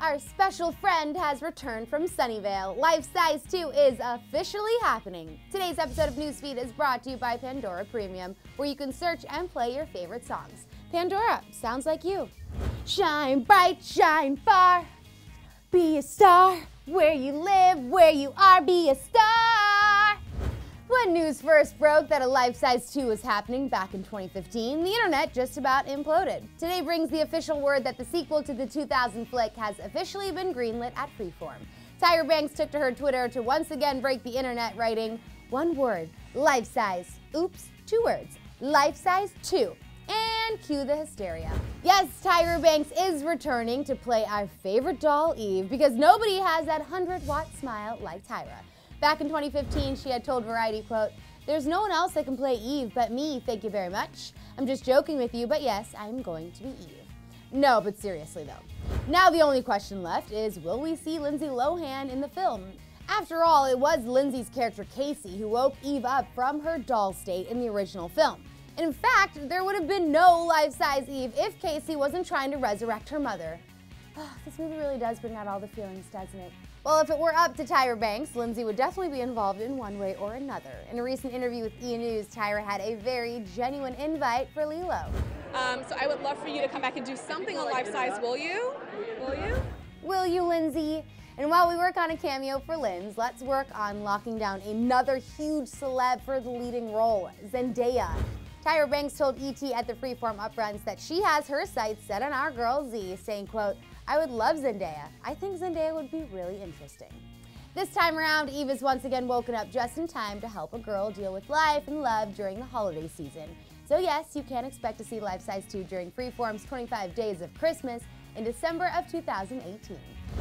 Our special friend has returned from Sunnyvale. Life Size 2 is officially happening. Today's episode of Newsfeed is brought to you by Pandora Premium, where you can search and play your favorite songs. Pandora, sounds like you. Shine bright, shine far, be a star. Where you live, where you are, be a star. When news first broke that a Life Size 2 was happening back in 2015, the internet just about imploded. Today brings the official word that the sequel to the 2000 flick has officially been greenlit at Freeform. Tyra Banks took to her Twitter to once again break the internet, writing, One word, life size. Oops, two words, life size 2 and cue the hysteria. Yes, Tyra Banks is returning to play our favorite doll, Eve, because nobody has that 100 watt smile like Tyra. Back in 2015, she had told Variety, quote, There's no one else that can play Eve but me, thank you very much. I'm just joking with you, but yes, I'm going to be Eve. No, but seriously though. Now the only question left is will we see Lindsay Lohan in the film? After all, it was Lindsay's character Casey who woke Eve up from her doll state in the original film. In fact, there would have been no life-size Eve if Casey wasn't trying to resurrect her mother. This movie really does bring out all the feelings, doesn't it? Well, if it were up to Tyra Banks, Lindsay would definitely be involved in one way or another. In a recent interview with E! News, Tyra had a very genuine invite for Lilo. Um, so I would love for you to come back and do something on Life Size, will you? Will you? Will you, Lindsay? And while we work on a cameo for Linds, let's work on locking down another huge celeb for the leading role, Zendaya. Tyra Banks told ET at the Freeform upfronts that she has her sights set on our girl Z, saying, quote, I would love Zendaya. I think Zendaya would be really interesting. This time around, Eve is once again woken up just in time to help a girl deal with life and love during the holiday season. So yes, you can expect to see Life Size 2 during Freeform's 25 Days of Christmas in December of 2018.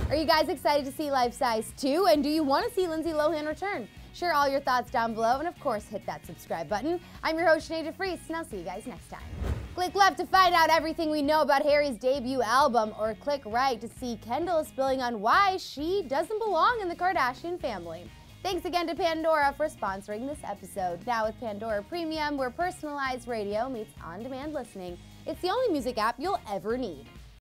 Are you guys excited to see Life Size 2? And do you want to see Lindsay Lohan return? Share all your thoughts down below and of course hit that subscribe button. I'm your host Sinead De Vries and I'll see you guys next time. Click left to find out everything we know about Harry's debut album or click right to see Kendall spilling on why she doesn't belong in the Kardashian family. Thanks again to Pandora for sponsoring this episode. Now with Pandora Premium, where personalized radio meets on-demand listening, it's the only music app you'll ever need.